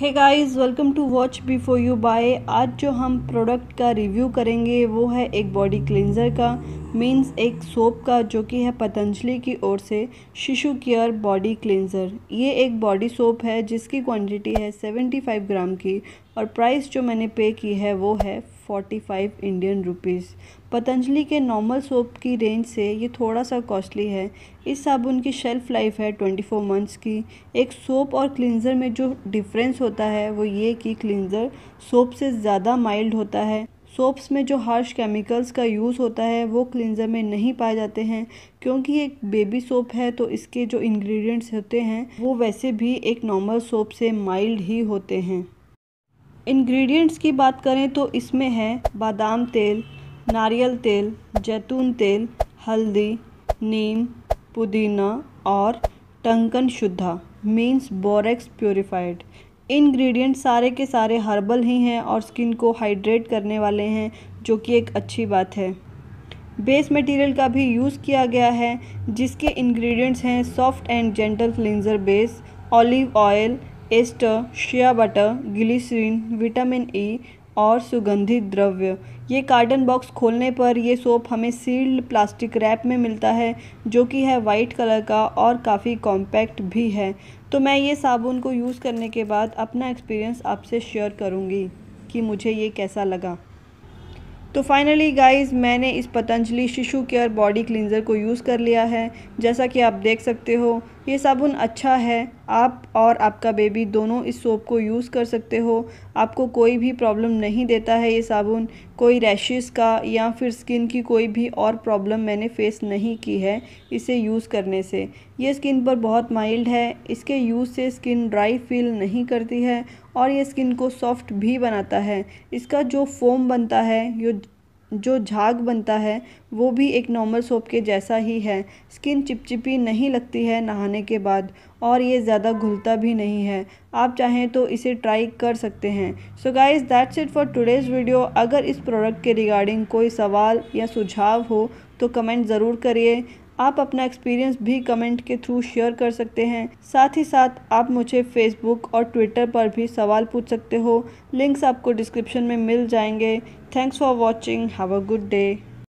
Hey guys welcome to watch before you buy आज जो हम प्रोडक्ट का रिव्यू करेंगे, वो है एक बॉडी क्लिनज़र का मींस एक सोप का, जो कि है पतंजलि की ओर से शिशु केयर बॉडी क्लिनज़र ये एक बॉडी सोप है, जिसकी क्वांटिटी है 75 ग्राम की और प्राइस जो मैंने पे की है वो है 45 इंडियन रुपीज़ पतंजलि के नॉर्मल सोप की रेंज से ये थोड़ा सा कॉस्टली है. इस साबुन की शेल्फ़ लाइफ है 24 मंथ्स की. एक सोप और क्लिनज़र में जो डिफरेंस होता है वो ये कि क्लिनज़र सोप से ज़्यादा माइल्ड होता है. सोप्स में जो हार्श केमिकल्स का यूज़ होता है वो क्लिनज़र में नहीं पाए जाते हैं. क्योंकि एक बेबी सोप है तो इसके जो इंग्रेडिएंट्स होते हैं वो वैसे भी एक नॉर्मल सोप से माइल्ड ही होते हैं. इंग्रेडिएंट्स की बात करें तो इसमें है बादाम तेल, नारियल तेल, जैतून तेल, हल्दी, नीम, पुदीना और टंकन शुद्धा मीन्स बोरेक्स प्योरीफाइड इंग्रेडिएंट सारे के सारे हर्बल ही हैं और स्किन को हाइड्रेट करने वाले हैं, जो कि एक अच्छी बात है। बेस मटेरियल का भी यूज़ किया गया है, जिसके इंग्रेडिएंट्स हैं soft and gentle cleanser base olive oil ester, shea butter, glycerin, vitamin E और सुगंधित द्रव्य। ये कार्टन बॉक्स खोलने पर ये सोप हमें सील्ड प्लास्टिक रैप में मिलता है, जो कि है वाइट कलर का और काफ़ी कॉम्पैक्ट भी है। तो मैं ये साबुन को यूज़ करने के बाद अपना एक्सपीरियंस आपसे शेयर करूँगी कि मुझे ये कैसा लगा। तो फाइनली गाइस, मैंने इस Patanjali Shishu care body cleanser को यूज़ कर लिया है। जैसा कि आप देख सकते हो ये साबुन अच्छा है। आप और आपका बेबी दोनों इस सोप को यूज़ कर सकते हो। आपको कोई भी प्रॉब्लम नहीं देता है ये साबुन। कोई रैशेस का या फिर स्किन की कोई भी और प्रॉब्लम मैंने फेस नहीं की है इसे यूज़ करने से। ये स्किन पर बहुत माइल्ड है। इसके यूज़ से स्किन ड्राई फील नहीं करती है और ये स्किन को सॉफ्ट भी बनाता है। इसका जो फोम बनता है जो जो झाग बनता है, वो भी एक नॉर्मल सोप के जैसा ही है। स्किन चिपचिपी नहीं लगती है नहाने के बाद और ये ज़्यादा घुलता भी नहीं है। आप चाहें तो इसे ट्राई कर सकते हैं। So guys that's it for today's video अगर इस प्रोडक्ट के रिगार्डिंग कोई सवाल या सुझाव हो तो कमेंट ज़रूर करिए। आप अपना एक्सपीरियंस भी कमेंट के थ्रू शेयर कर सकते हैं। साथ ही साथ, आप मुझे फेसबुक और ट्विटर पर भी सवाल पूछ सकते हो। लिंक्स आपको डिस्क्रिप्शन में मिल जाएँगे। Thanks for watching have a good day